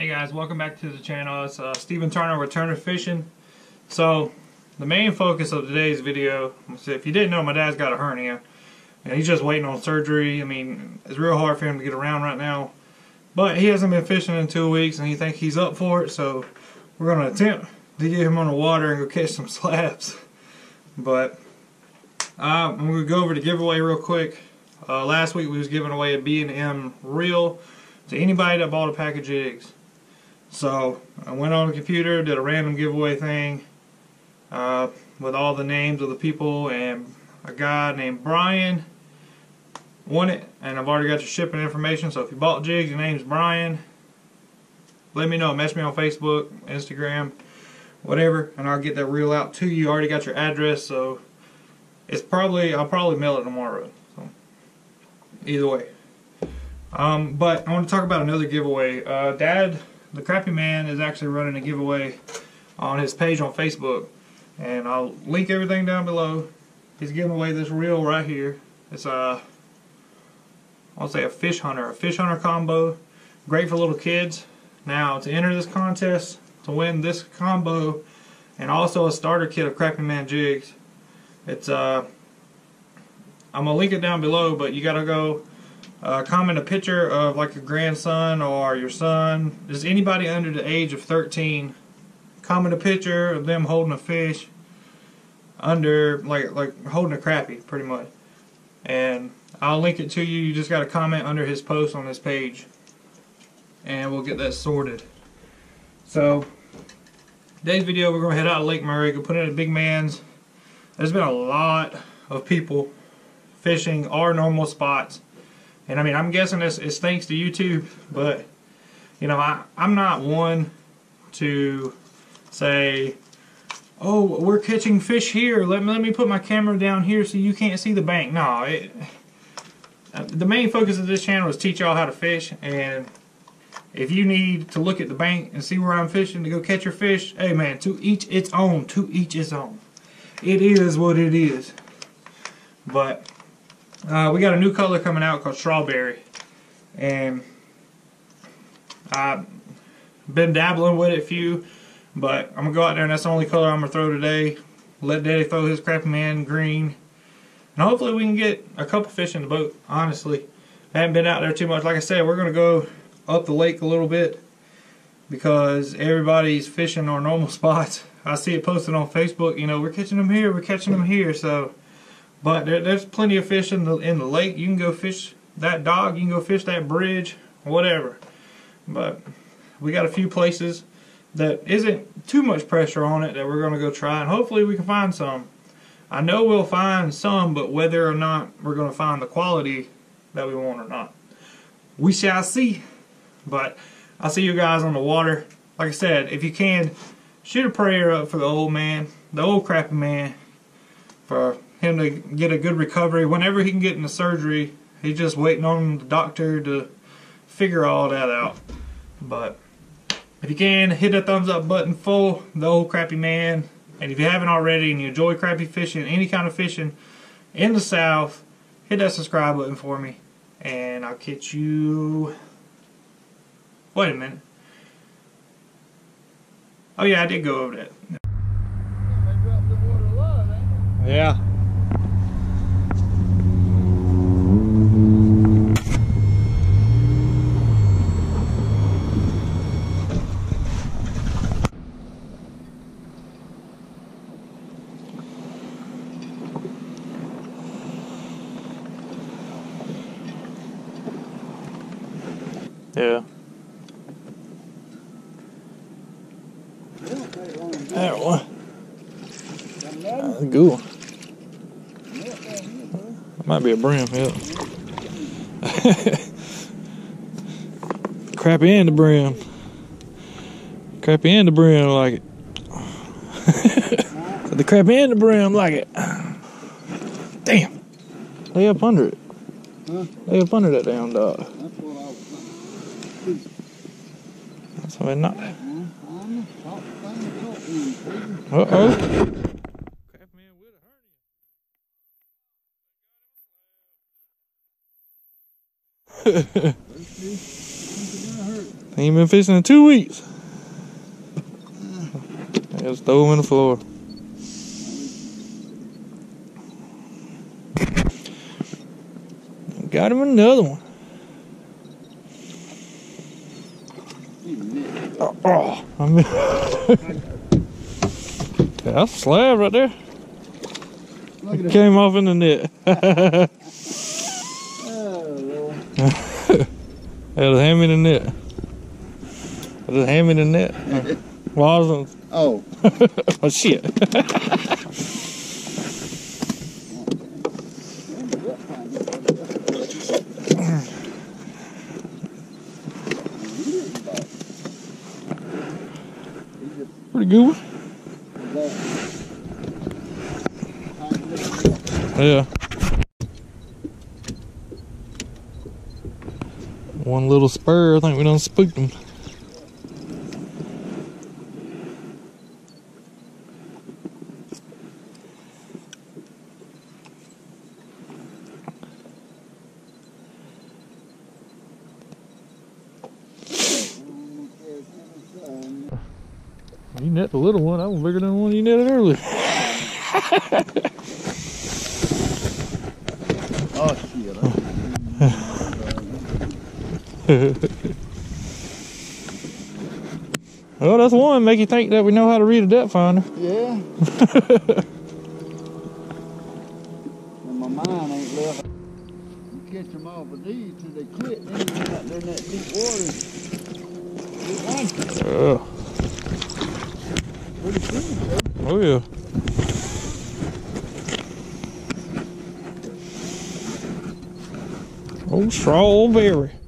Hey guys, welcome back to the channel. It's uh, Stephen Turner, Returner Fishing. So, the main focus of today's video, if you didn't know, my dad's got a hernia. And he's just waiting on surgery. I mean, it's real hard for him to get around right now. But he hasn't been fishing in two weeks and he thinks he's up for it. So, we're going to attempt to get him on the water and go catch some slabs. But, uh, I'm going to go over the giveaway real quick. Uh, last week we was giving away a B&M reel to anybody that bought a pack of jigs. So I went on the computer, did a random giveaway thing uh, with all the names of the people, and a guy named Brian won it. And I've already got your shipping information. So if you bought jigs, your name's Brian. Let me know. Message me on Facebook, Instagram, whatever, and I'll get that reel out to you. I already got your address, so it's probably I'll probably mail it tomorrow. So either way. Um, but I want to talk about another giveaway. Uh, Dad the Crappie Man is actually running a giveaway on his page on Facebook. And I'll link everything down below. He's giving away this reel right here. It's a, I'll say a fish hunter, a fish hunter combo. Great for little kids. Now, to enter this contest, to win this combo, and also a starter kit of Crappie Man jigs, it's, uh, I'm to link it down below, but you got to go uh, comment a picture of like your grandson or your son. Is anybody under the age of 13? Comment a picture of them holding a fish under like like holding a crappie, pretty much. And I'll link it to you. You just got to comment under his post on his page, and we'll get that sorted. So today's video, we're gonna head out to Lake Murray, go put in at Big Man's. There's been a lot of people fishing our normal spots and I mean, I'm guessing it's, thanks to YouTube, but you know, I, I'm not one to say, oh, we're catching fish here. Let me, let me put my camera down here so you can't see the bank. No, it, the main focus of this channel is teach y'all how to fish. And if you need to look at the bank and see where I'm fishing to go catch your fish, hey man, to each its own, to each its own. It is what it is. But uh, we got a new color coming out called Strawberry. And I've been dabbling with it a few, but I'm going to go out there and that's the only color I'm going to throw today. Let Daddy throw his Crappie Man green. And hopefully we can get a couple fish in the boat, honestly. I haven't been out there too much. Like I said, we're going to go up the lake a little bit because everybody's fishing our normal spots. I see it posted on Facebook, you know, we're catching them here, we're catching them here. So but there, there's plenty of fish in the in the lake. You can go fish that dog. You can go fish that bridge, whatever. But we got a few places that isn't too much pressure on it that we're going to go try, and hopefully we can find some. I know we'll find some, but whether or not we're going to find the quality that we want or not, we shall see. But I'll see you guys on the water. Like I said, if you can, shoot a prayer up for the old man, the old crappie man, for him to get a good recovery. Whenever he can get into surgery, he's just waiting on the doctor to figure all that out. But if you can, hit that thumbs up button for the old crappie man. And if you haven't already and you enjoy crappie fishing, any kind of fishing in the South, hit that subscribe button for me. And I'll catch you... Wait a minute. Oh yeah, I did go over that. Yeah. Yeah. Brim, yeah. Crappie and the brim. Crappie and the brim like it. the crappie and the brim like it. Damn. Lay up under it. Huh? Lay up under that damn dog. So we're not. Uh oh. Ain't been fishing in two weeks. I just throw him in the floor. Got him another one. Oh, I mean, that's a slab right there. It. Came off in the net. Just hand me the net. Just hand me the net. Well, I was Oh, oh shit. Pretty good one. Yeah. One little spur, I think we done spooked him. You net the little one, that was bigger than the one you netted earlier. oh shit. Well, that's one make you think that we know how to read a depth finder. Yeah. and my mind ain't left. You catch them off of these till they quit, then you out there in that deep water. One. Pretty soon, Oh yeah. Oh, strawberry.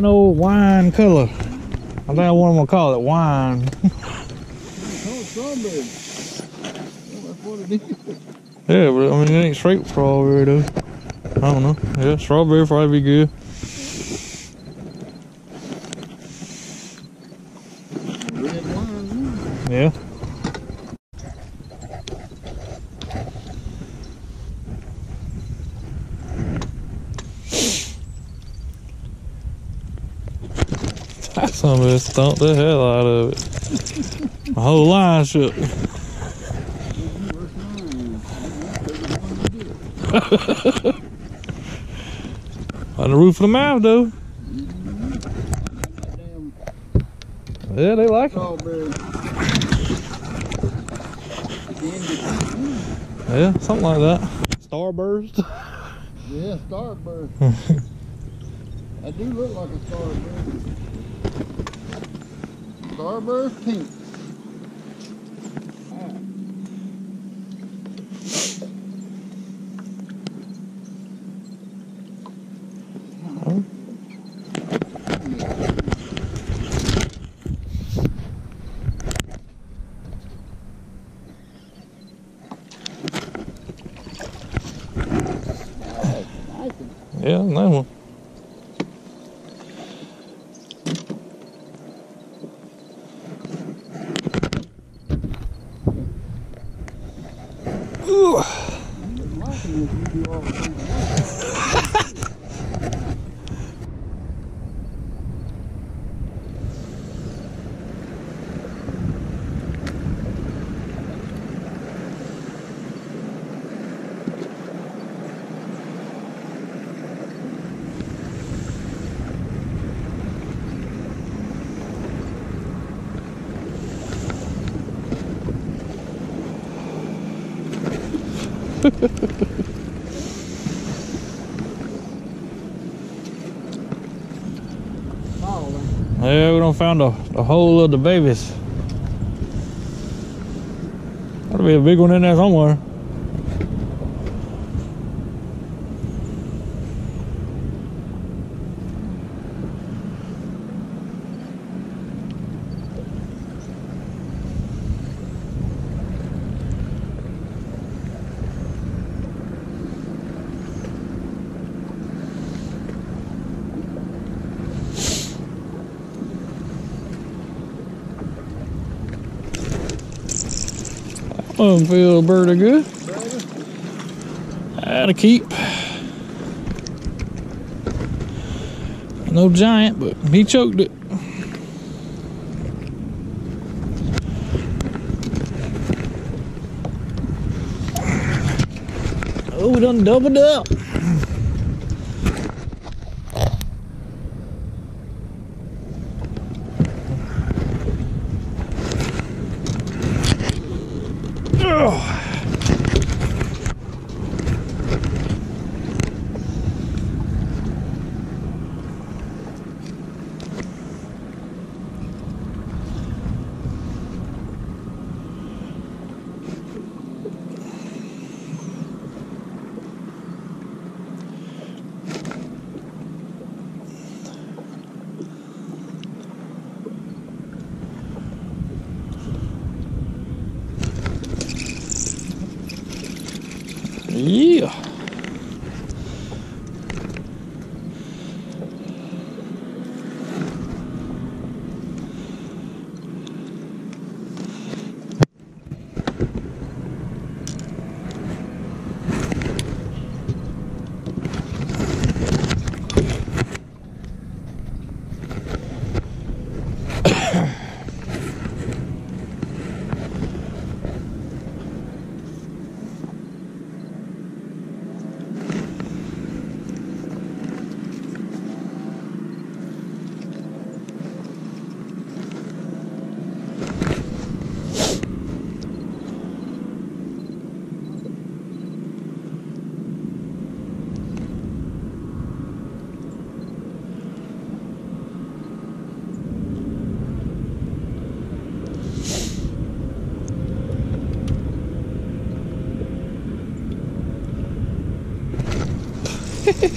An old wine color. I think I want to call it wine. Strawberry. Yeah, but I mean, it ain't straight strawberry though. I don't know. Yeah, strawberry probably be good. Some of it stumped the hell out of it. My whole line shook. Worst wine. Take it one to do it. On the roof of the mouth though. Damn Yeah, they like it. Yeah, something like that. Starburst. Yeah, starburst. I do look like a starburst. Starburst pink. Yeah, nice one. Yeah, we don't found the, the whole of the babies. Gotta be a big one in there somewhere. One feel pretty good. That'll keep. No giant, but he choked it. Oh, we done doubled up.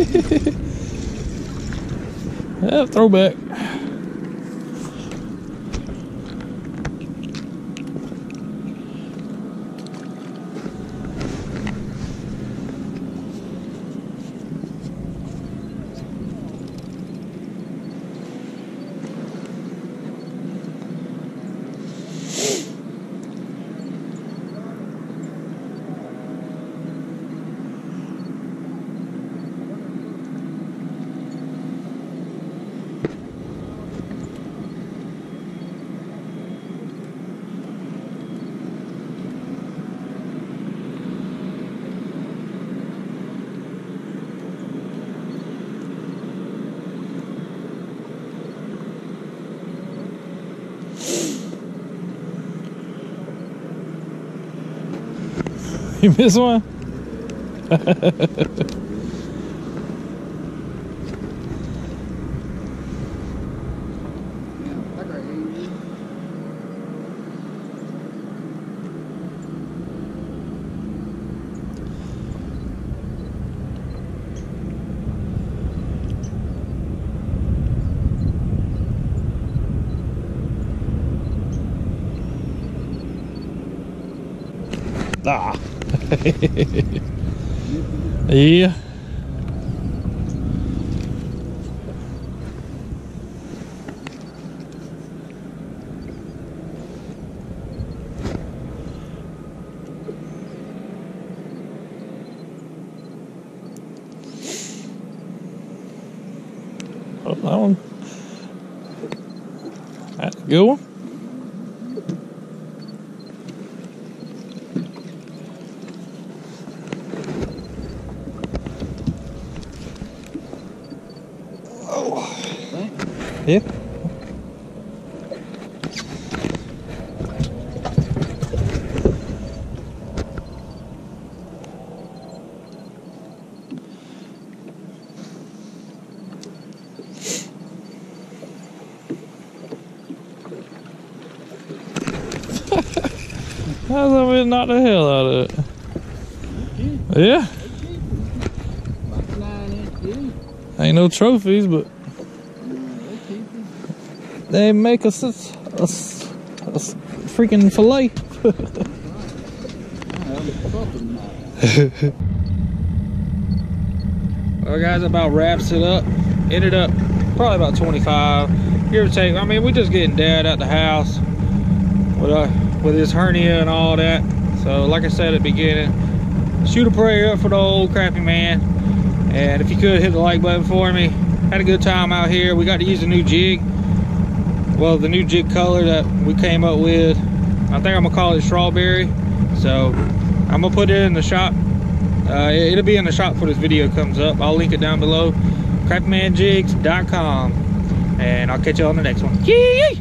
Throwback. You miss one? Yeah, I got eight. Ah. yeah. Oh, that one. That's a good one. How's that we Not the hell out of it? Yeah. Ain't no trophies, but they make us a, s- a s- a s- freaking fucking knife. Well, guys, about wraps it up. Ended up probably about 25, give or take. I mean, we're just getting dad at the house with uh, with his hernia and all that. So, like I said at the beginning, shoot a prayer up for the old crappie man. And if you could hit the like button for me. Had a good time out here. We got to use a new jig. Well, the new jig color that we came up with. I think I'm gonna call it strawberry. So, I'm gonna put it in the shop uh, it- it'll be in the shop before this video comes up. I'll link it down below. crappiemanjigs.com. And I'll catch you on the next one. Yee!